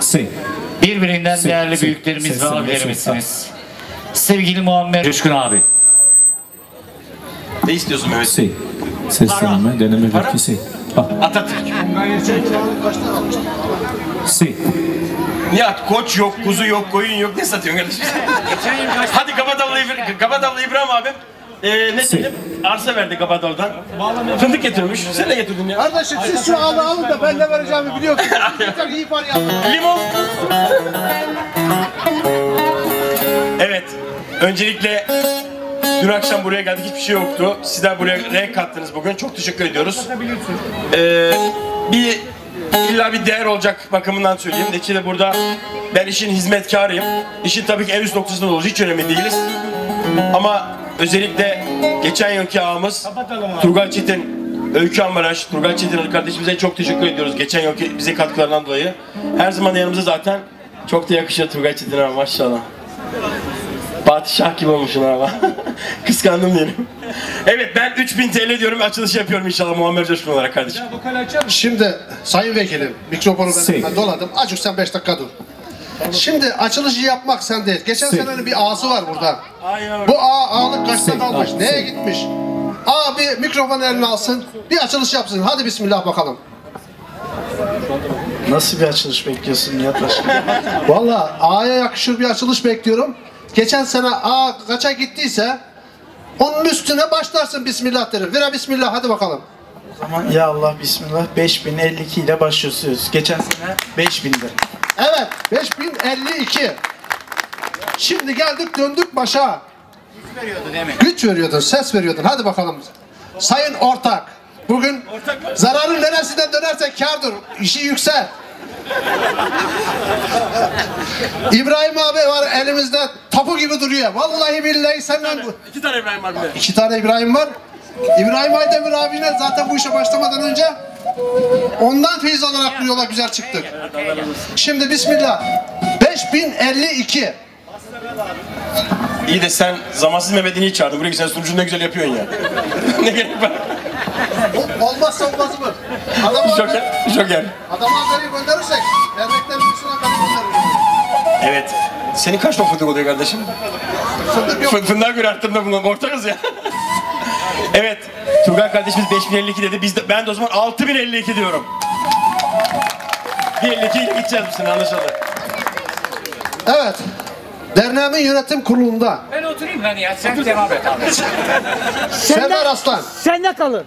Si. Birbirinden Si, değerli si. büyüklerimiz Si, ve si, abilerimizsiniz. Sevgili Muammer Coşkun abi. Ne istiyorsun Mehmet? Si. Ses deneme, deneme bir si. Ah, Atatürk. si. Nihat koç yok, kuzu yok, koyun yok. Ne satıyorsun kardeşim? Hadi Kabadavlı, İbra- Kabadavlı İbrahim abim. Ee, ne diyelim? Arsa verdi Kabadavlı'dan. Fındık getirmiş. Sen ne getirdin ya? Kardeşim siz şu ağlı alın da ben ne vereceğimi biliyorsunuz. Yeter iyi para yapın. Limon. Evet. Öncelikle dün akşam buraya geldik hiçbir şey yoktu. Sizler buraya renk kattınız bugün. Çok teşekkür ediyoruz. Ee, bir illa bir değer olacak bakımından söyleyeyim. Neticede burada ben işin hizmetkarıyım. İşin tabii ki en üst noktasında olur. Hiç önemli değiliz. Ama özellikle geçen yılki ağamız Turgal Çetin Öykü Amaraş, Turgal Çetin kardeşimize çok teşekkür ediyoruz geçen yılki bize katkılarından dolayı. Her zaman yanımızda zaten çok da yakışıyor Turgal Çetin abi maşallah. Padişah gibi olmuşsun ama. Kıskandım diyelim. Evet ben 3000 TL diyorum açılış yapıyorum inşallah Muammer Coşkun olarak kardeşim. Şimdi sayın vekilim mikrofonu Si. ben doladım. Acık sen 5 dakika dur. Şimdi açılışı yapmak sen değil. Geçen senenin bir ağası var burada. Bu ağ ağalık kaçta? Ah, Neye gitmiş? Ağa bir mikrofon eline alsın. Bir açılış yapsın. Hadi bismillah bakalım. Nasıl bir açılış bekliyorsun Nihat Başkan? Valla ağaya yakışır bir açılış bekliyorum. Geçen sene ağa kaça gittiyse onun üstüne başlarsın bismillah derim. Vira bismillah hadi bakalım. O zaman ya Allah bismillah 5052 ile başlıyoruz. Geçen sene 5000'di. Evet 5052. Şimdi geldik döndük başa. Güç veriyordun, ses veriyordun. Hadi bakalım. Sayın ortak. Bugün zararın neresinden dönerse kârdır. İşi yüksel. İbrahim abi var elimizde tapu gibi duruyor. Vallahi billahi senden... İki tane İbrahim var bir de. İki tane İbrahim var. İbrahim Aydemir abine zaten bu işe başlamadan önce ondan feyiz alarak bu yola güzel çıktık. Şimdi bismillah. 5052. İyi de sen zamansız Mehmet'i niye çağırdın? Buraya sen sunucunu ne güzel yapıyorsun ya. ne gerek var? Olmazsa olmaz mı? Adam Joker. Joker. Adam haberi gönderirsek dernekten birisine haberi göndeririz. Evet. Senin kaç ton fındık oluyor kardeşim? Fındık yok. Fın fındığa göre arttığında bunu ortakız ya. Evet. Turgay kardeşimiz 5052 dedi. Biz de, ben de o zaman 6052 diyorum. Bir 52 ile gideceğiz bu sene anlaşıldı. Evet. Derneğimin yönetim kurulunda Ben oturayım lan ya sen devam et abi. Serdar Aslan. Sende kalır.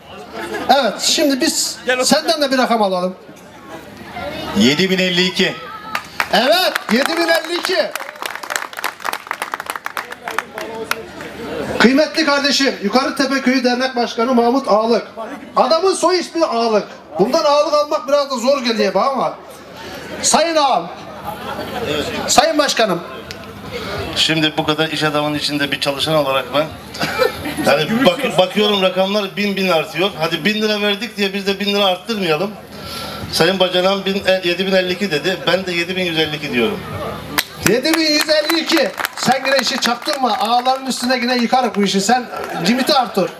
Evet şimdi biz senden de bir rakam alalım. 7052. Evet 7052. Kıymetli kardeşim Yukarı Köyü Dernek Başkanı Mahmut Ağlık. Adamın soy ismi Ağlık. Bundan ağlık almak biraz da zor geliyor bana ama. Sayın ağam. Sayın Başkanım. Şimdi bu kadar iş adamının içinde bir çalışan olarak ben yani bak- bakıyorum rakamlar bin bin artıyor. Hadi bin lira verdik diye biz de bin lira arttırmayalım. Sayın Bacanan bin, e, 7052 dedi. Ben de 7152 diyorum. 7152. Sen yine işi çaktırma. Ağların üstüne yine yıkarık bu işi. Sen limiti arttır.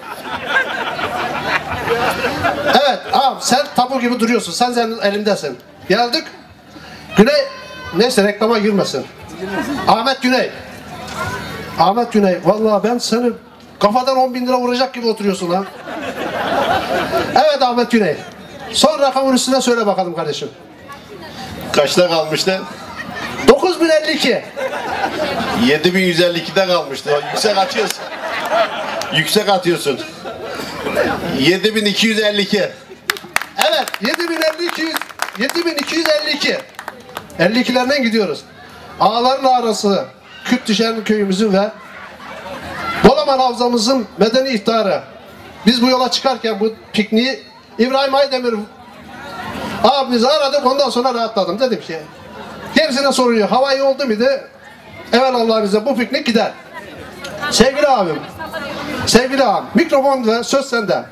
Evet ağam sen tabu gibi duruyorsun. Sen senin elindesin. Geldik. Güney neyse reklama girmesin. Ahmet Güney. Ahmet Güney. Vallahi ben seni kafadan 10 bin lira vuracak gibi oturuyorsun ha. Evet Ahmet Güney. Son rakamın üstüne söyle bakalım kardeşim. Kaçta kalmıştı? 9052. 7152'de kalmıştı. Yüksek atıyorsun. Yüksek atıyorsun. 7252. Evet 7200 7252 52'lerden gidiyoruz. Ağların arası Küt düşen köyümüzün ve Dolaman Havzamızın medeni ihtarı. Biz bu yola çıkarken bu pikniği İbrahim Aydemir abimizi aradık ondan sonra rahatladım. Dedim ki gerisine sorun yok. Hava iyi oldu muydu? Evet Allah bize bu piknik gider. Sevgili abim, sevgili abim, mikrofon ve söz sende.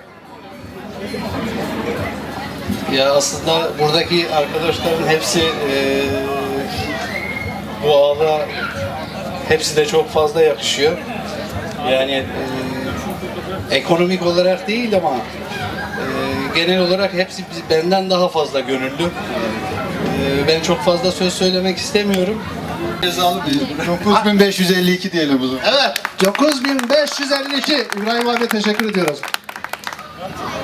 Ya aslında buradaki arkadaşların hepsi eee bu ağda hepsi de çok fazla yakışıyor. Yani eee, ekonomik olarak değil ama eee, genel olarak hepsi benden daha fazla gönüllü. Ee, ben çok fazla söz söylemek istemiyorum. 9552 diyelim o zaman. Evet 9552 İbrahim abi teşekkür ediyoruz.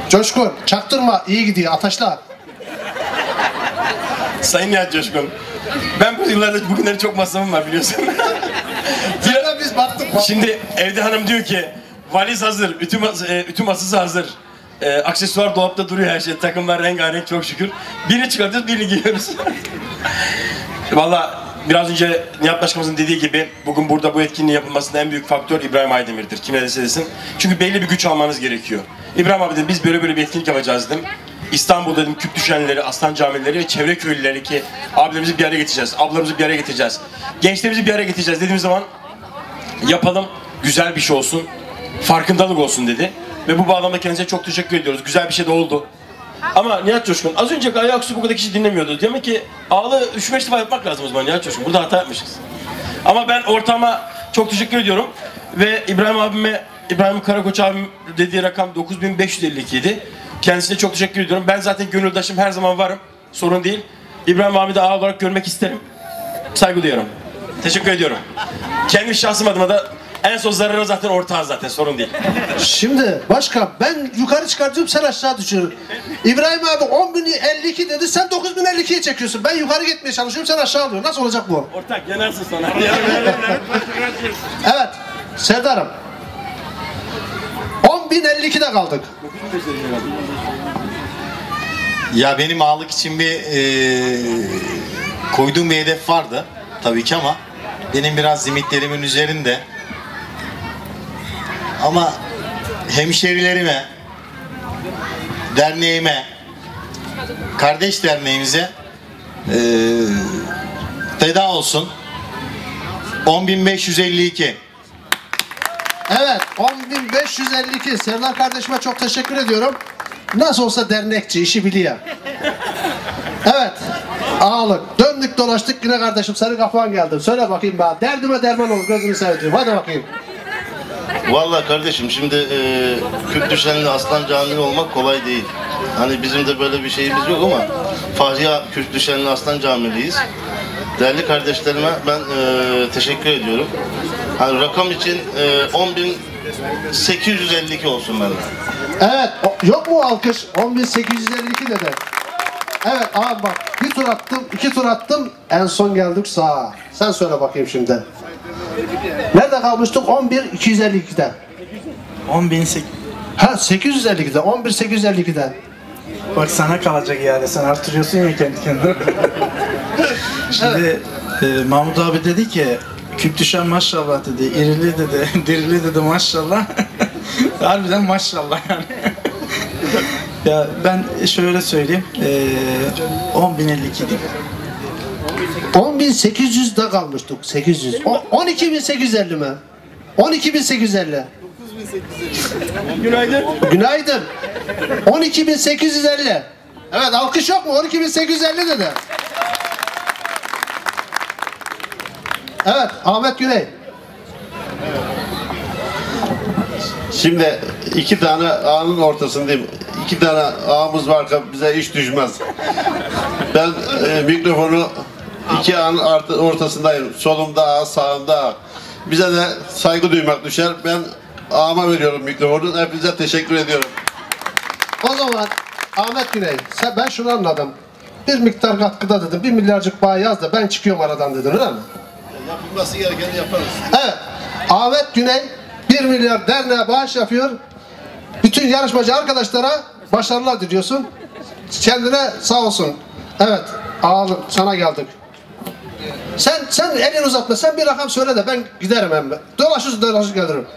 Coşkun çaktırma iyi gidiyor ataşla. Sayın Nihat Coşkun. Ben bu yıllarda bugünleri çok masrafım var biliyorsun. Yine biz battık. Şimdi evde hanım diyor ki valiz hazır, ütü, mas- e, ütü masası hazır. E, aksesuar dolapta duruyor her şey. Takımlar rengarenk çok şükür. Birini çıkartıyoruz, birini giyiyoruz. Valla biraz önce Nihat Başkanımızın dediği gibi bugün burada bu etkinliğin yapılmasında en büyük faktör İbrahim Aydemir'dir. Kim ne dese desin. Çünkü belli bir güç almanız gerekiyor. İbrahim abi dedim biz böyle böyle bir etkinlik yapacağız dedim. İstanbul dedim küp düşenleri, aslan camileri ve çevre köylüleri ki abilerimizi bir araya getireceğiz, ablalarımızı bir araya getireceğiz. Gençlerimizi bir araya getireceğiz dediğimiz zaman yapalım, güzel bir şey olsun, farkındalık olsun dedi. Ve bu bağlamda kendisine çok teşekkür ediyoruz. Güzel bir şey de oldu. Ama Nihat Coşkun az önce ayaküstü bu kadar kişi dinlemiyordu. Demek ki ağlı 3-5 defa yapmak lazım o zaman Nihat Coşkun. Burada hata yapmışız. Ama ben ortama çok teşekkür ediyorum. Ve İbrahim abime, İbrahim Karakoç abim dediği rakam 9552 idi. Kendisine çok teşekkür ediyorum. Ben zaten gönüldaşım her zaman varım. Sorun değil. İbrahim abi de ağa olarak görmek isterim. Saygı duyuyorum. Teşekkür ediyorum. Kendi şahsım adıma da en son zararı zaten ortağı zaten sorun değil. Şimdi başkan ben yukarı çıkartıyorum sen aşağı düşüyorsun. İbrahim abi 10.052 dedi sen 9.052'ye çekiyorsun. Ben yukarı gitmeye çalışıyorum sen aşağı alıyorsun. Nasıl olacak bu? Ortak yenersin sonra. Evet Serdar'ım. 10.052'de kaldık. Ya benim ağırlık için bir eee koyduğum bir hedef vardı tabii ki ama benim biraz limitlerimin üzerinde. Ama hemşerilerime, derneğime, kardeş derneğimize eee feda olsun. 10.552. Evet 10.552 Serdar kardeşime çok teşekkür ediyorum. Nasıl olsa dernekçi işi biliyor. Evet ağalık döndük dolaştık yine kardeşim senin kafan geldi. Söyle bakayım bana derdime derman olur gözünü seveyim hadi bakayım. Vallahi kardeşim şimdi e, Kürt Aslan Camii olmak kolay değil. Hani bizim de böyle bir şeyimiz yok ama Fahriye Kürt düşenli Aslan Camiliyiz. Değerli kardeşlerime ben e, teşekkür ediyorum. Hani rakam için e, 10.852 olsun benden. Evet yok mu alkış 10.852 dedi. Evet abi bak bir tur attım iki tur attım en son geldik sağa. Sen söyle bakayım şimdi. Nerede kalmıştık 11.252'de. 10.008. Ha 852'de 11.852'de. Bak sana kalacak yani sen artırıyorsun ya kendi kendine. Şimdi e, Mahmut abi dedi ki küp düşen maşallah dedi, irili dedi, dirili dedi maşallah. Harbiden maşallah yani. ya ben şöyle söyleyeyim, e, 10.052 diyeyim. 10.800'de kalmıştık 800. O- 12.850 mi? 12.850. Günaydın. Günaydın. 12.850. Evet alkış yok mu? 12.850 dedi. Evet Ahmet Güney. Şimdi iki tane ağın ortasındayım. İki tane ağımız varken bize iş düşmez. Ben e, mikrofonu iki ağın art- ortasındayım. Solumda ağ, sağımda ağ. Bize de saygı duymak düşer. Ben ağıma veriyorum mikrofonu. Hepinize teşekkür ediyorum. O zaman Ahmet Güney sen, ben şunu anladım. Bir miktar katkıda dedim. Bir milyarcık bağ yaz da ben çıkıyorum aradan dedin öyle mi? Yapılması gerekeni yaparız. Evet. Ahmet Güney 1 milyar derneğe bağış yapıyor. Bütün yarışmacı arkadaşlara başarılar diliyorsun. Kendine sağ olsun. Evet. Ağalım sana geldik. Sen sen elini uzatma. Sen bir rakam söyle de ben giderim hem. Dolaşır dolaşır gelirim.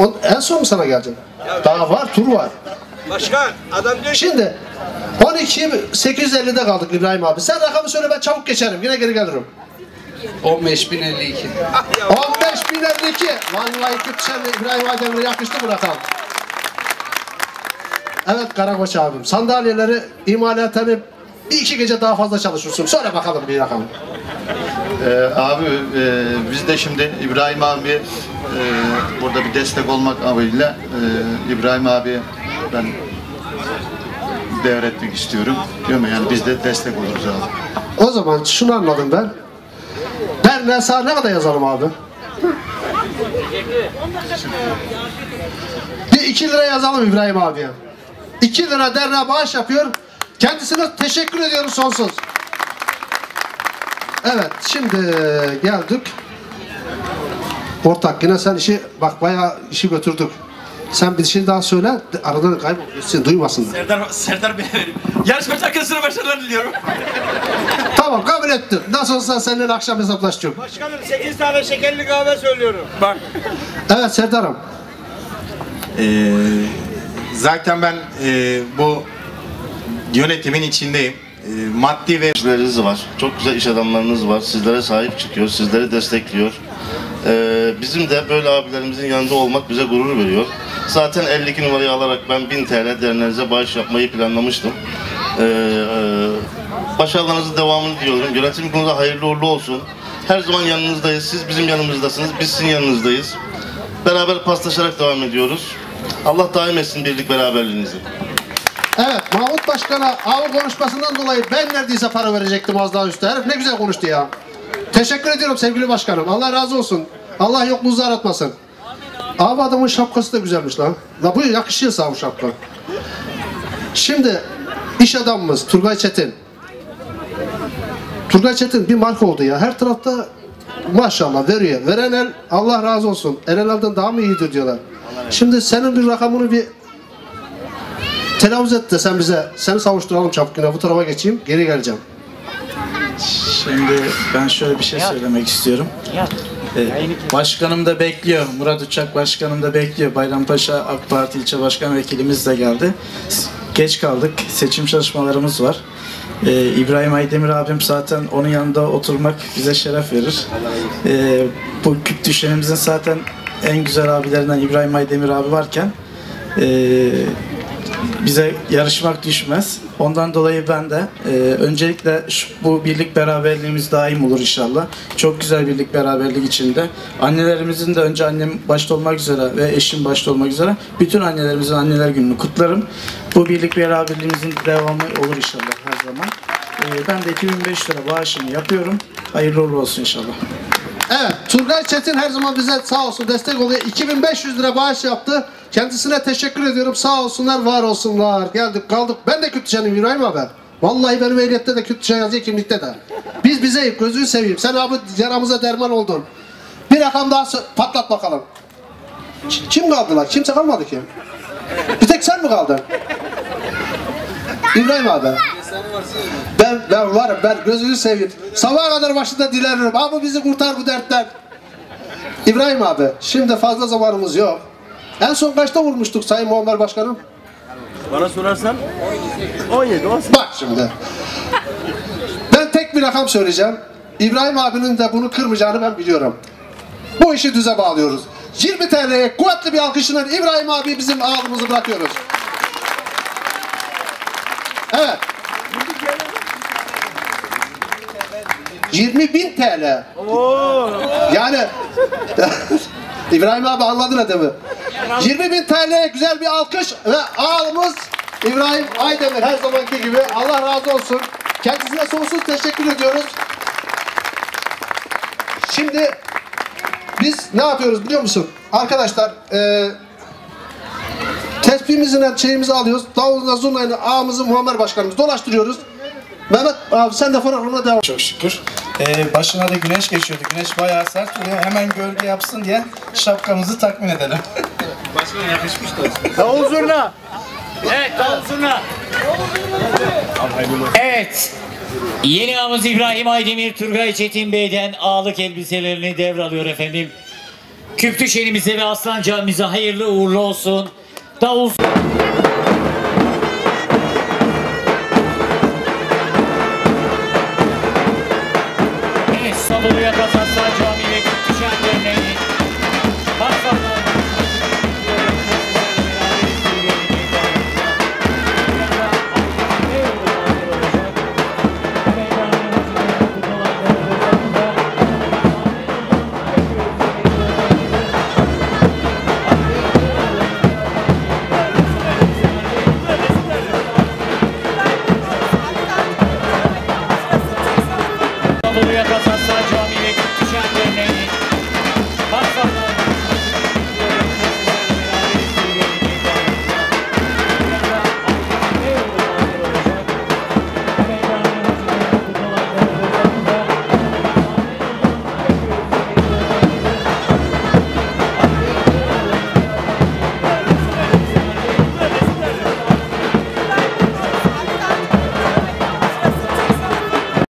O, en son mu sana geleceğim? Daha var, tur var. Başkan adam diyor Şimdi 12 850'de kaldık İbrahim abi. Sen rakamı söyle ben çabuk geçerim. Yine geri gelirim. 15.052. 15.052. Vallahi Kürtçen İbrahim Aydemir'e yakıştı bu rakam. Evet Karakoç abim. Sandalyeleri imalatını bir iki gece daha fazla çalışırsın. Söyle bakalım bir rakam. Ee, abi e, biz de şimdi İbrahim abi e, burada bir destek olmak amacıyla e, İbrahim abi ben devretmek istiyorum. Diyorum ya, yani biz de destek oluruz abi. O zaman şunu anladım ben. Derneğe sağ ne kadar yazalım abi? Bir 2 lira yazalım İbrahim abiye. 2 lira derneğe bağış yapıyor. Kendisine teşekkür ediyoruz sonsuz. Evet şimdi geldik. Ortak yine sen işi bak bayağı işi götürdük. Sen bir şey daha söyle. Aradan kaybolsun duymasınlar. Serdar, Serdar Bey'e vereyim. Yarışmacı arkadaşına başarılar diliyorum. Tamam kabul ettim. Nasıl olsa seninle akşam hesaplaşacağım. Başkanım 8 tane şekerli kahve söylüyorum. Bak. Evet Serdar'ım. Ee, zaten ben e, bu yönetimin içindeyim. E, maddi ve Sizleriniz var. Çok güzel iş adamlarınız var. Sizlere sahip çıkıyor. Sizleri destekliyor. Ee, bizim de böyle abilerimizin yanında olmak bize gurur veriyor. Zaten 52 numarayı alarak ben 1000 TL derneğinize bağış yapmayı planlamıştım. Ee, e, başarılarınızın devamını diliyorum. Yönetim konuda hayırlı uğurlu olsun. Her zaman yanınızdayız. Siz bizim yanımızdasınız. Biz sizin yanınızdayız. Beraber paslaşarak devam ediyoruz. Allah daim etsin birlik beraberliğinizi. Evet Mahmut Başkan'a av konuşmasından dolayı ben neredeyse para verecektim az daha üstte. Herif ne güzel konuştu ya. Teşekkür ediyorum sevgili başkanım. Allah razı olsun. Allah yokluğunuzu aratmasın. Abi adamın şapkası da güzelmiş lan. La bu yakışıyor sağ bu şapka. Şimdi iş adamımız Turgay Çetin. Turgay Çetin bir marka oldu ya. Her tarafta maşallah veriyor. Veren el Allah razı olsun. Eren elden daha mı iyidir diyorlar. Şimdi senin bir rakamını bir telaffuz et de sen bize. Seni savuşturalım çabuk yine. Bu tarafa geçeyim. Geri geleceğim. Şimdi ben şöyle bir şey söylemek istiyorum. Ee, başkanım da bekliyor. Murat Uçak başkanım da bekliyor. Bayrampaşa AK Parti ilçe başkan vekilimiz de geldi. Geç kaldık. Seçim çalışmalarımız var. Ee, İbrahim Aydemir abim zaten onun yanında oturmak bize şeref verir. Ee, bu küp düşenimizin zaten en güzel abilerinden İbrahim Aydemir abi varken ee, bize yarışmak düşmez. Ondan dolayı ben de e, öncelikle şu, bu birlik beraberliğimiz daim olur inşallah. Çok güzel birlik beraberlik içinde. Annelerimizin de önce annem başta olmak üzere ve eşim başta olmak üzere bütün annelerimizin anneler gününü kutlarım. Bu birlik beraberliğimizin devamı olur inşallah her zaman. E, ben de 2500 lira bağışımı yapıyorum. Hayırlı uğurlu olsun inşallah. Evet, Turgay Çetin her zaman bize sağ olsun destek oluyor. 2500 lira bağış yaptı. Kendisine teşekkür ediyorum. Sağ olsunlar, var olsunlar. Geldik, kaldık. Ben de Kürtçenim İbrahim abi. Vallahi benim ehliyette de Kürtçe yazıyor, kimlikte de. Biz bize gözünü seveyim. Sen abi yaramıza derman oldun. Bir rakam daha patlat bakalım. Kim kaldı lan? Kimse kalmadı ki. Bir tek sen mi kaldın? İbrahim abi. Ben, ben varım, ben gözünü seveyim. Sabaha kadar başında dilenirim. Abi bizi kurtar bu dertten. İbrahim abi, şimdi fazla zamanımız yok. En son kaçta vurmuştuk Sayın Muammer Başkanım? Bana sorarsan 17 olsun. Bak şimdi. Ben tek bir rakam söyleyeceğim. İbrahim abinin de bunu kırmayacağını ben biliyorum. Bu işi düze bağlıyoruz. 20 TL'ye kuvvetli bir alkışla İbrahim abi bizim ağzımızı bırakıyoruz. Evet. 20 bin TL. Yani İbrahim abi anladın mi? 20 bin TL güzel bir alkış ve ağımız İbrahim Aydemir her zamanki gibi Allah razı olsun. Kendisine sonsuz teşekkür ediyoruz. Şimdi biz ne yapıyoruz biliyor musun? Arkadaşlar e, tespihimizin şeyimizi alıyoruz. Davuluna zurnayla ağımızı Muammer Başkanımız dolaştırıyoruz. Mehmet abi sen de programına devam. Çok şükür. Ee, başına da güneş geçiyordu. Güneş bayağı sert vuruyor. Hemen gölge yapsın diye şapkamızı takmin edelim. Başkan yakışmış da. Davul zurna. Evet, davulsuna. Evet. Yeni ağamız İbrahim Aydemir Turgay Çetin Bey'den ağlık elbiselerini devralıyor efendim. Küptü şenimize ve Aslan Camimize hayırlı uğurlu olsun. Davul Fluir a calça de